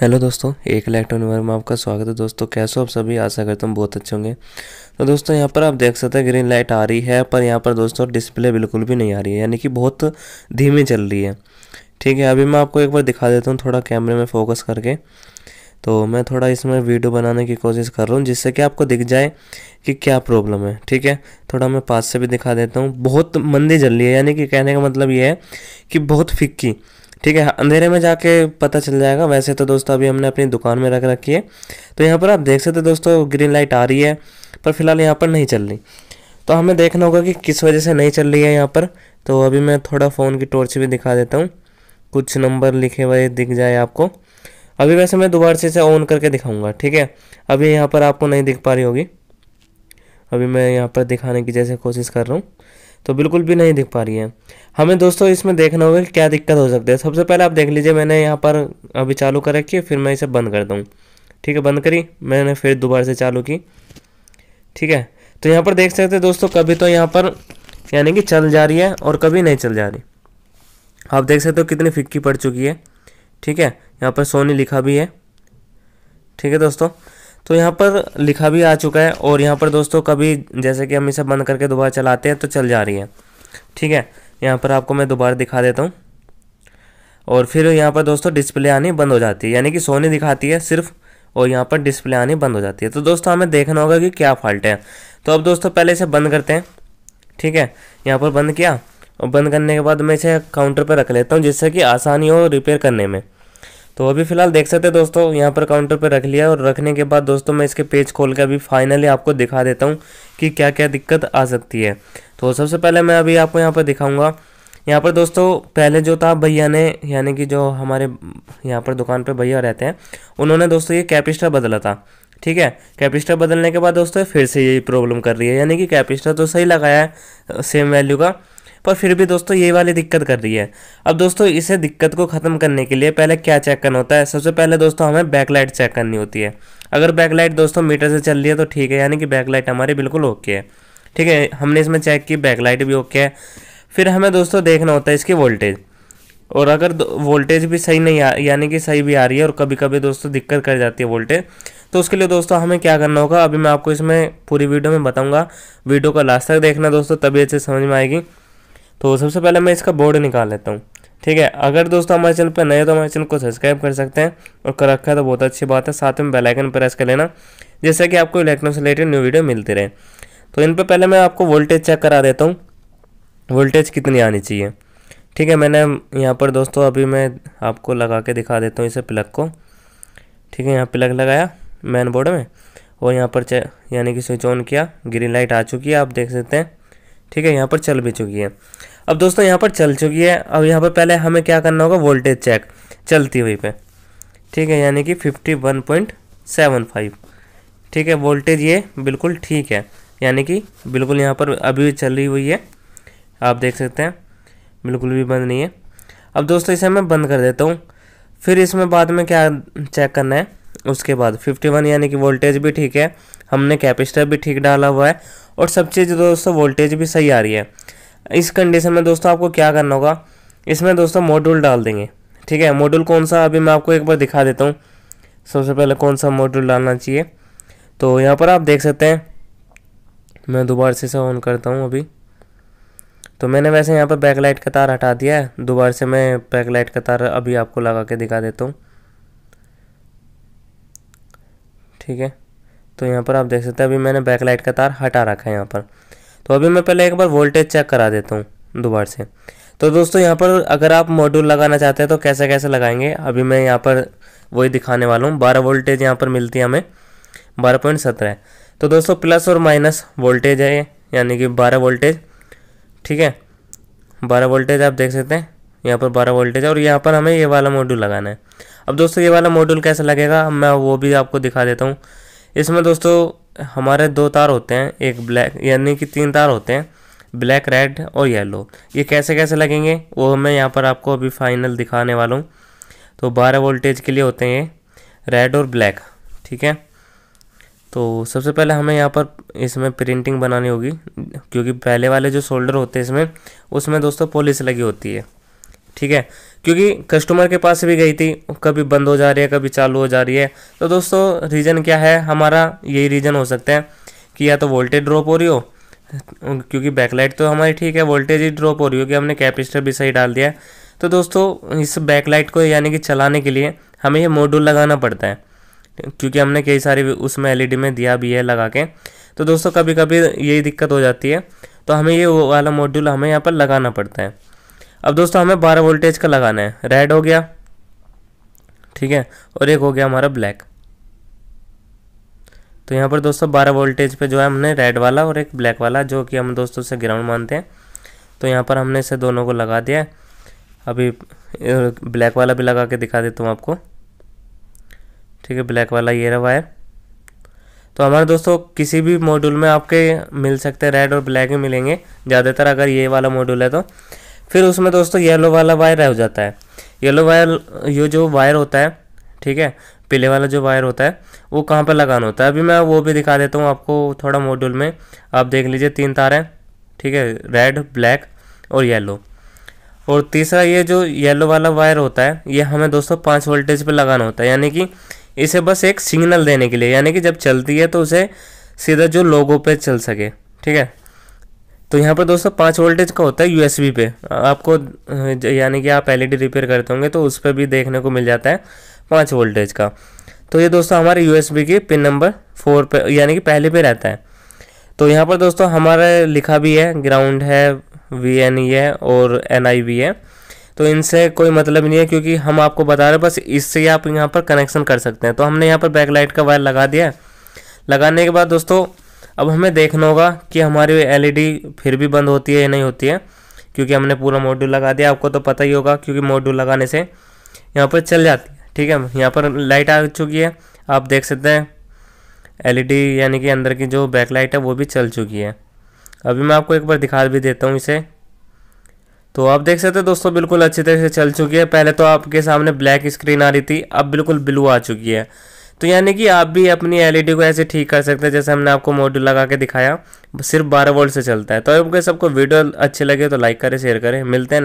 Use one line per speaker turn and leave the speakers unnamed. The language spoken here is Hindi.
हेलो दोस्तों, एक इलेक्ट्रॉन इलेक्ट्रॉनिक में आपका स्वागत है। दोस्तों, कैसे हो आप सभी? आशा करता हूँ बहुत अच्छे होंगे। तो दोस्तों, यहाँ पर आप देख सकते हैं ग्रीन लाइट आ रही है, पर यहाँ पर दोस्तों डिस्प्ले बिल्कुल भी नहीं आ रही है, यानी कि बहुत धीमी चल रही है। ठीक है, अभी मैं आपको एक बार दिखा देता हूँ थोड़ा कैमरे में फोकस करके। तो मैं थोड़ा इसमें वीडियो बनाने की कोशिश कर रहा हूँ, जिससे कि आपको दिख जाए कि क्या प्रॉब्लम है। ठीक है, थोड़ा मैं पास से भी दिखा देता हूँ। बहुत मंदी जल रही है, यानी कि कहने का मतलब ये है कि बहुत फिक्की। ठीक है, अंधेरे में जाके पता चल जाएगा। वैसे तो दोस्तों अभी हमने अपनी दुकान में रख रखी है। तो यहाँ पर आप देख सकते दोस्तों ग्रीन लाइट आ रही है, पर फ़िलहाल यहाँ पर नहीं चल रही। तो हमें देखना होगा कि किस वजह से नहीं चल रही है यहाँ पर। तो अभी मैं थोड़ा फ़ोन की टॉर्च भी दिखा देता हूँ। कुछ नंबर लिखे हुए दिख जाए आपको। अभी वैसे मैं दोबारा से इसे ऑन करके दिखाऊँगा, ठीक है? अभी यहाँ पर आपको नहीं दिख पा रही होगी। अभी मैं यहाँ पर दिखाने की जैसे कोशिश कर रहा हूँ। तो बिल्कुल भी नहीं दिख पा रही है। हमें दोस्तों, इसमें देखना होगा कि क्या दिक्कत हो सकती है। सबसे पहले आप देख लीजिए, मैंने यहाँ पर अभी चालू कर रखी है, फिर मैं इसे बंद कर दूँ। ठीक है, बंद करी, मैंने फिर दोबारा से चालू की। ठीक है तो यहाँ पर देख सकते हैं दोस्तों, कभी तो यहाँ पर यानी कि चल जा रही है और कभी नहीं चल जा रही। आप देख सकते हो कितनी फिक्की पड़ चुकी है। ठीक है, यहाँ पर सोनी लिखा भी है। ठीक है दोस्तों तो यहाँ पर लिखा भी आ चुका है और यहाँ पर दोस्तों कभी जैसे कि हम इसे बंद करके दोबारा चलाते हैं तो चल जा रही है। ठीक है? यहाँ पर आपको मैं दोबारा दिखा देता हूँ। और फिर यहाँ पर दोस्तों डिस्प्ले आनी बंद हो जाती है, यानी कि सोनी दिखाती है सिर्फ़ और यहाँ पर डिस्प्ले आनी बंद हो जाती है। तो दोस्तों हमें देखना होगा कि क्या फॉल्ट है। तो अब दोस्तों पहले इसे बंद करते हैं। ठीक है? यहाँ पर बंद किया और बंद करने के बाद मैं इसे काउंटर पर रख लेता हूँ जिससे कि आसानी हो रिपेयर करने में। तो अभी फ़िलहाल देख सकते हैं दोस्तों, यहाँ पर काउंटर पर रख लिया और रखने के बाद दोस्तों मैं इसके पेज खोल के अभी फाइनली आपको दिखा देता हूँ कि क्या क्या दिक्कत आ सकती है। तो सबसे पहले मैं अभी आपको यहाँ पर दिखाऊँगा। यहाँ पर दोस्तों, पहले जो था भैया ने, यानी कि जो हमारे, यहाँ पर दुकान पर भैया रहते हैं, उन्होंने दोस्तों ये कैपिस्टर बदला था। ठीक है? कैपिस्टर बदलने के बाद दोस्तों फिर से यही प्रॉब्लम कर रही है। यानी कि कैपिस्टर तो सही लगाया है सेम वैल्यू का। पर फिर भी दोस्तों ये वाली दिक्कत कर रही है। अब दोस्तों इसे दिक्कत को ख़त्म करने के लिए पहले क्या चेक करना होता है? सबसे पहले दोस्तों हमें बैकलाइट चेक करनी होती है। अगर बैकलाइट दोस्तों मीटर से चल रही है तो ठीक है, यानी कि बैकलाइट हमारी बिल्कुल ओके है। ठीक है, हमने इसमें चेक की बैकलाइट भी ओके है। फिर हमें दोस्तों देखना होता है इसकी वोल्टेज और अगर वोल्टेज भी सही नहीं आ, यानी कि सही भी आ रही है और कभी कभी दोस्तों दिक्कत कर जाती है वोल्टेज तो उसके लिए दोस्तों हमें क्या करना होगा? अभी मैं आपको इसमें पूरी वीडियो में बताऊँगा। वीडियो को लास्ट तक देखना दोस्तों, तभी अच्छे समझ में आएगी। तो सबसे पहले मैं इसका बोर्ड निकाल लेता हूँ। ठीक है, अगर दोस्तों हमारे चैनल पर नए तो हमारे चैनल को सब्सक्राइब कर सकते हैं और कर रखा है तो बहुत अच्छी बात है। साथ में बेलाइकन प्रेस कर लेना, जिससे कि आपको इलेक्ट्रॉन से रिलेटेड न्यू वीडियो मिलती रहे। तो इन पर पहले मैं आपको वोल्टेज चेक करा देता हूँ। वोल्टेज कितनी आनी चाहिए? ठीक है, मैंने यहाँ पर दोस्तों अभी मैं आपको लगा के दिखा देता हूँ इसे प्लग को। ठीक है, यहाँ प्लग लगाया मेन बोर्ड में और यहाँ पर यानी कि स्विच ऑन किया। ग्रीन लाइट आ चुकी है, आप देख सकते हैं। ठीक है, यहाँ पर चल भी चुकी है। अब दोस्तों, यहाँ पर चल चुकी है। अब यहाँ पर पहले हमें क्या करना होगा? वोल्टेज चेक चलती हुई पे। ठीक है, यानी कि fifty one point seven five ठीक है वोल्टेज ये बिल्कुल ठीक है। यानी कि बिल्कुल यहाँ पर अभी चल रही हुई है। आप देख सकते हैं, बिल्कुल भी बंद नहीं है। अब दोस्तों, इसे मैं बंद कर देता हूँ। फिर इसमें बाद में क्या चेक करना है? उसके बाद 51 यानी कि वोल्टेज भी ठीक है। हमने कैपेसिटर भी ठीक डाला हुआ है और सब चीज़ दोस्तों वोल्टेज भी सही आ रही है। इस कंडीशन में दोस्तों आपको क्या करना होगा? इसमें दोस्तों मॉड्यूल डाल देंगे। ठीक है मॉड्यूल कौन सा? अभी मैं आपको एक बार दिखा देता हूँ। सबसे पहले कौन सा मॉड्यूल डालना चाहिए? तो यहाँ पर आप देख सकते हैं। मैं दोबारा से इसे ऑन करता हूँ अभी। तो मैंने वैसे यहाँ पर बैकलाइट का तार हटा दिया है। दोबारा से मैं बैकलाइट का तार अभी आपको लगा के दिखा देता हूँ। ठीक है। तो यहाँ पर आप देख सकते हैं, अभी मैंने बैकलाइट का तार हटा रखा है यहाँ पर। तो अभी मैं पहले एक बार वोल्टेज चेक करा देता हूँ, दोबारा से। तो दोस्तों, यहाँ पर अगर आप मॉड्यूल लगाना चाहते हैं तो कैसे कैसे लगाएँगे? अभी मैं यहाँ पर वही दिखाने वाला हूँ, बारह वोल्टेज यहाँ पर मिलती है हमें, बारह पॉइंट सत्रह। तो दोस्तों प्लस और माइनस वोल्टेज है यानी कि बारह वोल्टेज ठीक है? बारह वोल्टेज आप देख सकते हैं, यहाँ पर बारह वोल्टेज है, और यहाँ पर हमें ये वाला मॉड्यूल लगाना है। अब दोस्तों, ये वाला मॉड्यूल कैसे लगेगा, मैं वो भी आपको दिखा देता हूँ। इसमें दोस्तों, हमारे दो तार होते हैं, एक ब्लैक यानी कि तीन तार होते हैं ब्लैक रेड और येलो ये कैसे कैसे लगेंगे, वो मैं यहाँ पर आपको अभी फाइनल दिखाने वाला हूँ। तो बारह वोल्टेज के लिए होते हैं ये रेड और ब्लैक ठीक है? तो सबसे पहले हमें यहाँ पर इसमें प्रिंटिंग बनानी होगी, क्योंकि पहले वाले जो शोल्डर होते हैं इसमें, उसमें दोस्तों पॉलिश लगी होती है। ठीक है? क्योंकि कस्टमर के पास भी गई थी, कभी बंद हो जा रही है, कभी चालू हो जा रही है। तो दोस्तों रीज़न क्या है? हमारा यही रीज़न हो सकता है कि या तो वोल्टेज ड्रॉप हो रही हो, क्योंकि बैकलाइट तो हमारी ठीक है वोल्टेज ही ड्रॉप हो रही हो कि हमने कैपेसिटर भी सही डाल दिया तो दोस्तों, इस बैकलाइट को यानी कि चलाने के लिए हमें ये मॉड्यूल लगाना पड़ता है, क्योंकि हमने कई सारे उसमें एलईडी में दिया भी है लगा के। तो दोस्तों कभी कभी यही दिक्कत हो जाती है तो हमें ये वाला मॉड्यूल हमें यहाँ पर लगाना पड़ता है। अब दोस्तों हमें बारह वोल्टेज का लगाना है। रेड हो गया। ठीक है? और एक हो गया हमारा ब्लैक तो यहाँ पर दोस्तों बारह वोल्टेज पे जो है हमने रेड वाला और एक ब्लैक वाला, जो कि हम दोस्तों से ग्राउंड मानते हैं। तो यहाँ पर हमने इसे दोनों को लगा दिया अभी ब्लैक वाला भी लगा के दिखा देता हूँ आपको। ठीक है? ब्लैक वाला ये रहा वायर तो हमारे दोस्तों किसी भी मॉड्यूल में आपके मिल सकते हैं रेड और ब्लैक ही मिलेंगे। ज़्यादातर अगर ये वाला मॉड्यूल है तो। फिर उसमें दोस्तों येलो वाला वायर हो जाता है। येलो वायर ये जो वायर होता है, ठीक है? पीले वाला जो वायर होता है, वो कहाँ पर लगाना होता है? अभी मैं वो भी दिखा देता हूँ आपको थोड़ा मॉड्यूल में। आप देख लीजिए, तीन तार हैं, ठीक है? रेड ब्लैक और येलो और तीसरा ये जो येलो वाला वायर होता है, ये हमें दोस्तों पाँच वोल्टेज पे लगाना होता है। यानी कि इसे बस एक सिग्नल देने के लिए, यानी कि जब चलती है तो उसे सीधा जो लोगों पे चल सके, ठीक है? तो यहाँ पर दोस्तों पाँच वोल्टेज का होता है यूएसबी पे। आपको यानी कि आप एलईडी रिपेयर करते होंगे तो उस पर भी देखने को मिल जाता है पाँच वोल्टेज का। तो ये दोस्तों हमारे यूएसबी की पिन नंबर फोर पे, यानी कि पहले पे रहता है। तो यहाँ पर दोस्तों हमारा लिखा भी है ग्राउंड है वी एन ई है और एन आई वी है। तो इनसे कोई मतलब नहीं है क्योंकि हम आपको बता रहे हैं, बस इससे आप यहाँ पर कनेक्शन कर सकते हैं। तो हमने यहाँ पर बैकलाइट का वायर लगा दिया है। लगाने के बाद दोस्तों अब हमें देखना होगा कि हमारी एलईडी फिर भी बंद होती है या नहीं होती है, क्योंकि हमने पूरा मॉड्यूल लगा दिया। आपको तो पता ही होगा, क्योंकि मॉड्यूल लगाने से यहाँ पर चल जाती है, ठीक है? यहाँ पर लाइट आ चुकी है। आप देख सकते हैं एलईडी यानी कि अंदर की जो बैक लाइट है, वो भी चल चुकी है। अभी मैं आपको एक बार दिखा भी देता हूँ इसे। तो आप देख सकते हैं दोस्तों, बिल्कुल अच्छी तरह से चल चुकी है। पहले तो आपके सामने ब्लैक स्क्रीन आ रही थी, अब बिल्कुल ब्लू आ चुकी है। तो यानी कि आप भी अपनी एलईडी को ऐसे ठीक कर सकते हैं, जैसे हमने आपको मॉड्यूल लगा के दिखाया। सिर्फ़ 12 वोल्ट से चलता है। तो आपको सबको वीडियो अच्छे लगे तो लाइक करें शेयर करें। मिलते हैं